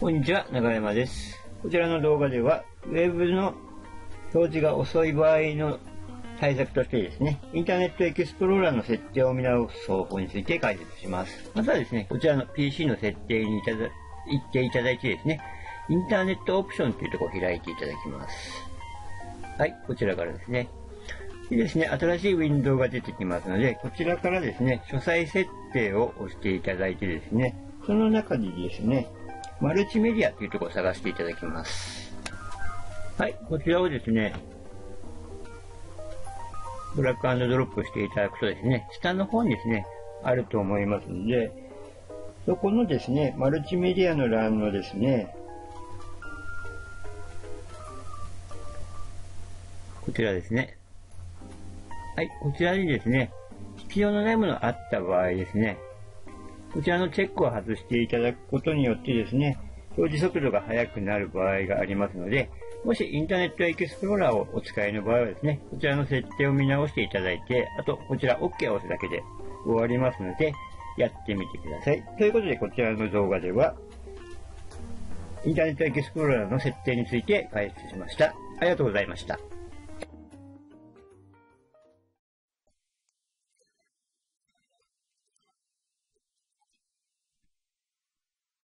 こんにちは、中山です。こちらの動画では、ウェブの表示が遅い場合の対策としてですね、インターネットエクスプローラーの設定を見直す方法について解説します。まずはですね、こちらの PC の設定にいただ行っていただいてですね、インターネットオプションというところを開いていただきます。はい、こちらからですね。でですね、新しいウィンドウが出てきますので、こちらからですね、書斎設定を押していただいてですね、その中にですね、マルチメディアというところを探していただきます。はい、こちらをですね、ブラックドロップしていただくとですね、下の方にですね、あると思いますので、そこのですね、マルチメディアの欄のですね、こちらですね。はい、こちらにですね、必要のないものがあった場合ですね、こちらのチェックを外していただくことによってですね、表示速度が速くなる場合がありますので、もしインターネットエクスプローラーをお使いの場合はですね、こちらの設定を見直していただいて、あとこちら OK を押すだけで終わりますので、やってみてください。ということで、こちらの動画では、インターネットエクスプローラーの設定について解説しました。ありがとうございました。